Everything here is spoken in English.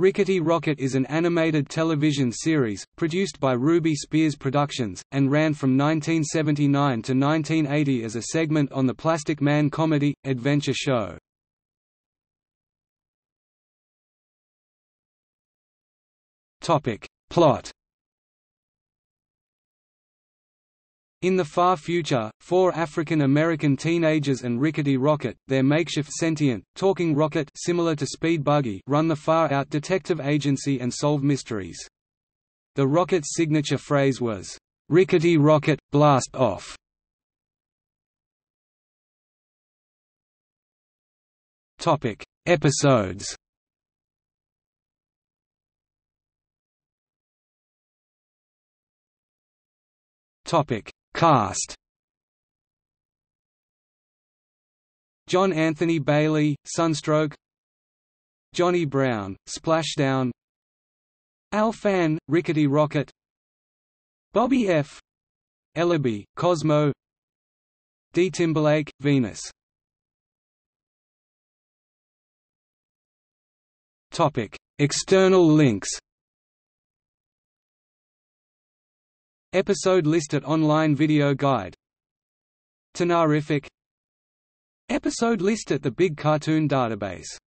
Rickety Rocket is an animated television series, produced by Ruby Spears Productions, and ran from 1979 to 1980 as a segment on the Plastic Man comedy, adventure show. Plot In the far future, four African-American teenagers and Rickety Rocket, their makeshift sentient, talking rocket similar to Speed Buggy run the far-out detective agency and solve mysteries. The rocket's signature phrase was, "'Rickety Rocket, blast off!' Episodes Topic Cast. John Anthony Bailey, Sunstroke. Johnny Brown, Splashdown. Al Fann, Rickety Rocket. Bobby F. Ellerbee, Cosmo. Dee Timberlake, Venus. External links Episode list at Online Video Guide. Toonarific Episode list at the Big Cartoon Database